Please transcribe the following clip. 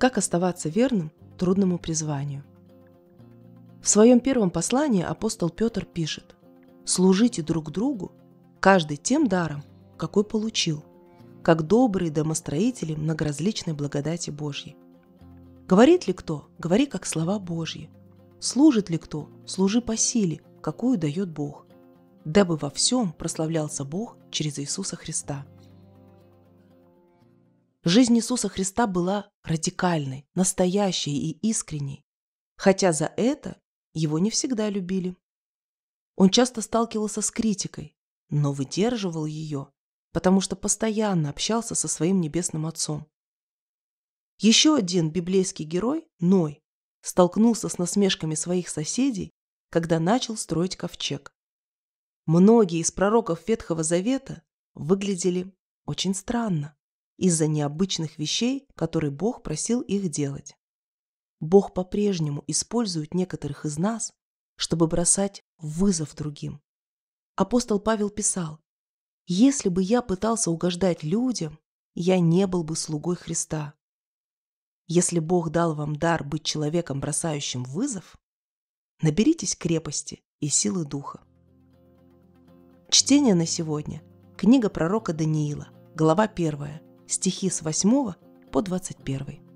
Как оставаться верным трудному призванию? В своем первом послании апостол Петр пишет «Служите друг другу, каждый тем даром, какой получил, как добрые домостроители многоразличной благодати Божьей. Говорит ли кто? Говори как слова Божьи. Служит ли кто? Служи по силе, какую дает Бог, дабы во всем прославлялся Бог через Иисуса Христа. Жизнь Иисуса Христа была радикальной, настоящей и искренней, хотя за это его не всегда любили. Он часто сталкивался с критикой, но выдерживал ее, потому что постоянно общался со своим небесным Отцом. Еще один библейский герой, Ной, столкнулся с насмешками своих соседей, когда начал строить ковчег. Многие из пророков Ветхого Завета выглядели очень странно из-за необычных вещей, которые Бог просил их делать. Бог по-прежнему использует некоторых из нас, чтобы бросать вызов другим. Апостол Павел писал, «Если бы я пытался угождать людям, я не был бы слугой Христа. Если Бог дал вам дар быть человеком, бросающим вызов, наберитесь крепости и силы духа. Чтение на сегодня. Книга пророка Даниила, глава 1, стихи с 8 по 21.